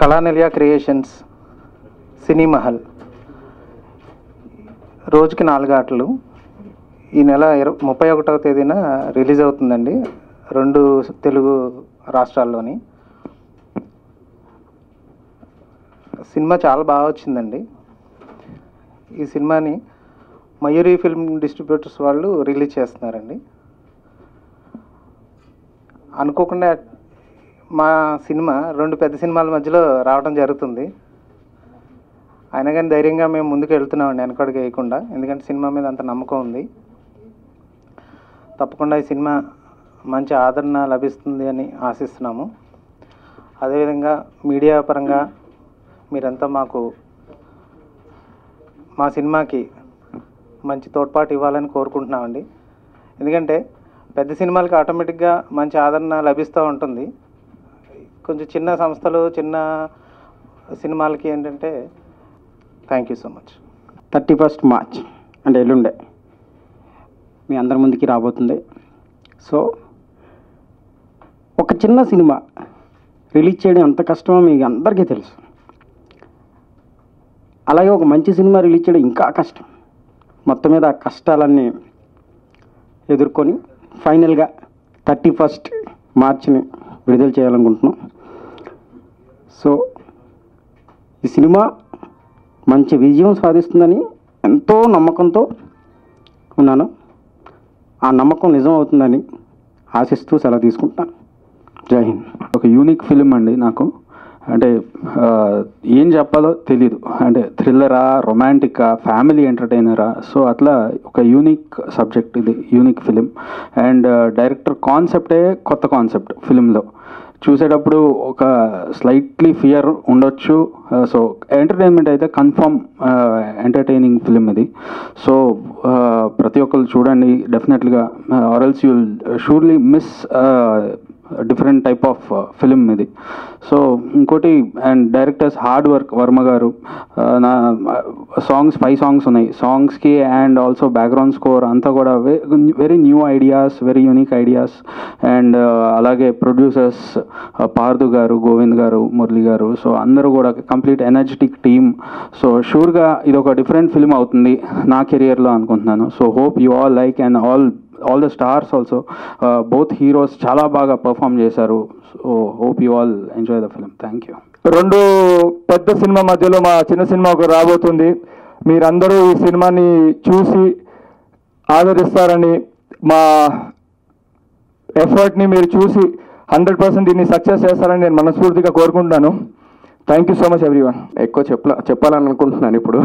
కళానిలయ creations సినీ మహల్. రోజుకి నాలుగు ఆటలు. ఈ నెల ఇర ముప్పై ఒకటవ తేదీన రిలీజ్ అవుతుందండి. రెండు తెలుగు రాష్ట్రాల్లోని. సినిమా చాలా బాగా వచ్చిందండి. ఈ సినిమాని మయూరి ఫిల్మ్ డిస్ట్రిబ్యూటర్స్ వాళ్ళు రిలీజ్ చేస్తున్నారండి. అనుకోకుండా మా సినిమా రెండు పెద్ద సినిమాల మధ్యలో రావడం జరుగుతుంది. అయినా కానీ ధైర్యంగా మేము ముందుకు వెళ్తున్నామండి వెనకడుగు వేయకుండా. ఎందుకంటే సినిమా మీద అంత నమ్మకం ఉంది. తప్పకుండా ఈ సినిమా మంచి ఆదరణ లభిస్తుంది అని ఆశిస్తున్నాము. అదేవిధంగా మీడియా పరంగా మీరంతా మాకు మా సినిమాకి మంచి తోడ్పాటు ఇవ్వాలని కోరుకుంటున్నామండి. ఎందుకంటే పెద్ద సినిమాలకి ఆటోమేటిక్గా మంచి ఆదరణ లభిస్తూ ఉంటుంది. కొంచెం చిన్న సంస్థలు చిన్న సినిమాలకి ఏంటంటే thank you so much thirty first March అంటే ఎల్లుండే మీ అందరి ముందుకి రాబోతుంది. సో ఒక చిన్న సినిమా రిలీజ్ చేయడం ఎంత కష్టమో మీకు అందరికీ తెలుసు. అలాగే ఒక మంచి సినిమా రిలీజ్ చేయడం ఇంకా కష్టం. మొత్తం మీద ఆ కష్టాలన్నీ ఎదుర్కొని ఫైనల్గా థర్టీ ఫస్ట్ మార్చిని విడుదల చేయాలనుకుంటున్నాం. సో ఈ సినిమా మంచి విజయం సాధిస్తుందని ఎంతో నమ్మకంతో ఉన్నాను. ఆ నమ్మకం నిజం అవుతుందని ఆశిస్తూ సెలవు తీసుకుంటాను. జై హింద్. ఒక యూనిక్ ఫిలిం అండి నాకు. అంటే ఏం చెప్పాలో తెలీదు. అంటే థ్రిల్లరా రొమాంటికా ఫ్యామిలీ ఎంటర్టైనరా. సో అట్లా ఒక యూనిక్ సబ్జెక్ట్ ఇది యూనిక్ ఫిలిం. అండ్ డైరెక్టర్ కాన్సెప్టే కొత్త కాన్సెప్ట్ ఫిలింలో. చూసేటప్పుడు ఒక స్లైట్లీ ఫియర్ ఉండొచ్చు. Uh, సో ఎంటర్టైన్మెంట్ అయితే కన్ఫర్మ్ ఎంటర్టైనింగ్ ఫిలిం ఇది. సో uh, ప్రతి ఒక్కరు చూడండి డెఫినెట్గా or else you'll surely miss different type of film ఇది. సో ఇంకోటి and directors hard work Varma గారు నా సాంగ్స్ ఫైవ్ సాంగ్స్ ఉన్నాయి. సాంగ్స్కి అండ్ ఆల్సో బ్యాక్గ్రౌండ్ స్కోర్ అంతా కూడా very new ideas very unique ideas and అలాగే ప్రొడ్యూసర్స్ పార్దు గారు గోవింద్ గారు మురళి గారు సో అందరూ కూడా కంప్లీట్ ఎనర్జెటిక్ టీమ్ సో షూర్గా ఇది ఒక డిఫరెంట్ ఫిలిం అవుతుంది నా కెరియర్లో అనుకుంటున్నాను. So hope you all like and all all the stars also both heroes చాలా బాగా పర్ఫామ్ చేశారు. So hope you all enjoy the film thank you రెండు పెద్ద సినిమా మధ్యలో మా చిన్న సినిమా ఒక రాబోతుంది. మీరందరూ ఈ సినిమాని చూసి ఆదరిస్తారని మా ఎఫర్ట్ని మీరు చూసి హండ్రెడ్ పర్సెంట్ దీన్ని సక్సెస్ చేస్తారని నేను మనస్ఫూర్తిగా కోరుకుంటున్నాను. Thank you so much everyone ఎక్కువ చెప్ప చెప్పాలని అనుకుంటున్నాను ఇప్పుడు.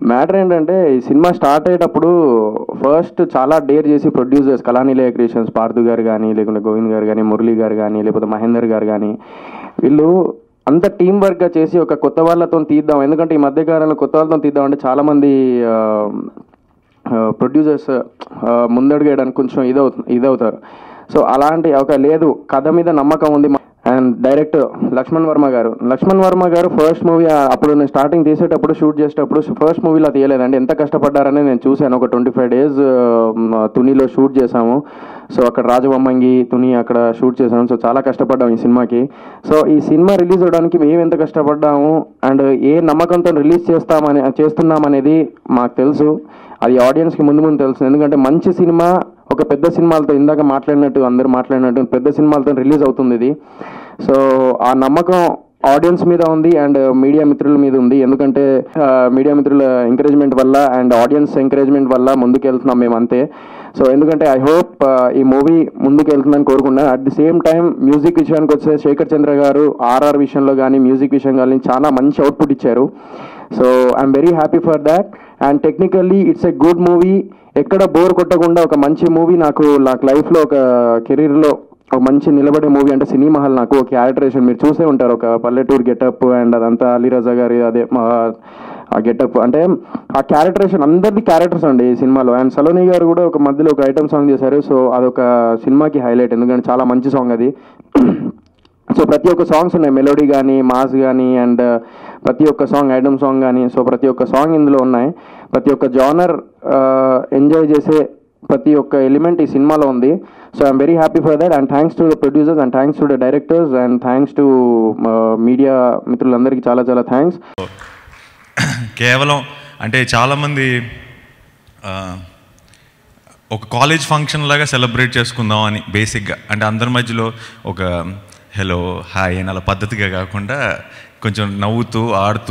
మ్యాటర్ ఏంటంటే ఈ సినిమా స్టార్ట్ అయ్యేటప్పుడు ఫస్ట్ చాలా డేర్ చేసి ప్రొడ్యూసర్స్ కళానిలయ క్రియేషన్స్ పార్థు గారు కానీ లేకుంటే గోవింద్ గారు కానీ మురళి గారు కానీ లేకపోతే మహేందర్ గారు కానీ వీళ్ళు అంత టీం వర్క్గా చేసి ఒక కొత్త వాళ్ళతో తీద్దాం. ఎందుకంటే ఈ మధ్యకాలంలో కొత్త వాళ్ళతో తీద్దాం అంటే చాలామంది ప్రొడ్యూసర్స్ ముందడుగు వేయడానికి కొంచెం ఇదవుతు ఇదవుతారు. సో అలాంటి ఒక లేదు కథ మీద నమ్మకం ఉంది. అండ్ డైరెక్టర్ లక్ష్మణ్ వర్మ గారు. లక్ష్మణ్ వర్మ గారు ఫస్ట్ మూవీ అప్పుడు నేను స్టార్టింగ్ తీసేటప్పుడు షూట్ చేసేటప్పుడు ఫస్ట్ మూవీలో తీయలేదండి. ఎంత కష్టపడ్డారని నేను చూశాను. ఒక ట్వంటీ ఫైవ్ డేస్ తునిలో షూట్ చేశాము. సో అక్కడ రాజబొమ్మంగి తుని అక్కడ షూట్ చేశాము సో చాలా కష్టపడ్డాము ఈ సినిమాకి. సో ఈ సినిమా రిలీజ్ అవడానికి మేము ఎంత కష్టపడ్డాము? అండ్ ఏ నమ్మకంతో రిలీజ్ చేస్తామని చేస్తున్నామనేది మాకు తెలుసు. అది ఆడియన్స్కి ముందు ముందు తెలుసు. ఎందుకంటే మంచి సినిమా ఒక పెద్ద సినిమాలతో ఇందాక మాట్లాడినట్టు అందరూ మాట్లాడినట్టు పెద్ద సినిమాలతో రిలీజ్ అవుతుంది ఇది. సో ఆ నమ్మకం ఆడియన్స్ మీద ఉంది అండ్ మీడియా మిత్రుల మీద ఉంది. ఎందుకంటే మీడియా మిత్రుల ఎంకరేజ్మెంట్ వల్ల అండ్ ఆడియన్స్ ఎంకరేజ్మెంట్ వల్ల ముందుకెళ్తున్నాం మేము అంతే. సో ఎందుకంటే ఐ హోప్ ఈ మూవీ ముందుకు వెళ్తుందని కోరుకున్నాను at the same time music విషయానికి వచ్చే శేఖర్ చంద్ర గారు ఆర్ఆర్ విషయంలో కానీ మ్యూజిక్ విషయం కానీ చాలా మంచి అవుట్పుట్ ఇచ్చారు. So I'm very happy for that and technically it's a good movie ఎక్కడ బోర్ కొట్టకుండా ఒక మంచి మూవీ నాకు నాకు లైఫ్లో ఒక కెరీర్లో ఒక మంచి నిలబడే మూవీ అంటే సినిమా హాల్ నాకు ఒక క్యారెక్టరేషన్ మీరు చూసే ఉంటారు. ఒక పల్లెటూరు గెటప్ అండ్ అదంతా అలీరాజా గారి అదే మా ఆ గెటప్. అంటే ఆ క్యారెక్టరేషన్ అందరిది క్యారెక్టర్స్ అండి ఈ సినిమాలో. అండ్ సలోని గారు కూడా ఒక మధ్యలో ఒక ఐటమ్ సాంగ్ చేశారు. సో అదొక సినిమాకి హైలైట్ ఎందుకంటే చాలా మంచి సాంగ్ అది. సో ప్రతి ఒక్క సాంగ్స్ ఉన్నాయి. మెలోడీ కానీ మాస్ కానీ అండ్ uh, ప్రతి ఒక్క సాంగ్ ఐటమ్ సాంగ్ కానీ సో ప్రతి ఒక్క సాంగ్ ఇందులో ఉన్నాయి. ప్రతి ఒక్క జానర్ ఎంజాయ్ uh, చేసే ప్రతి ఒక్క ఎలిమెంట్ ఈ సినిమాలో ఉంది. So I'm very happy for that and thanks to the producers and thanks to the directors and thanks to media మిత్రులందరికీ చాలా చాలా థ్యాంక్స్ కేవలం అంటే చాలామంది ఒక కాలేజ్ ఫంక్షన్ లాగా సెలబ్రేట్ చేసుకుందాం అని బేసిక్గా అంటే అందరి మధ్యలో ఒక హలో హాయ్ అని అలా పద్ధతిగా కాకుండా కొంచెం నవ్వుతూ ఆడుతూ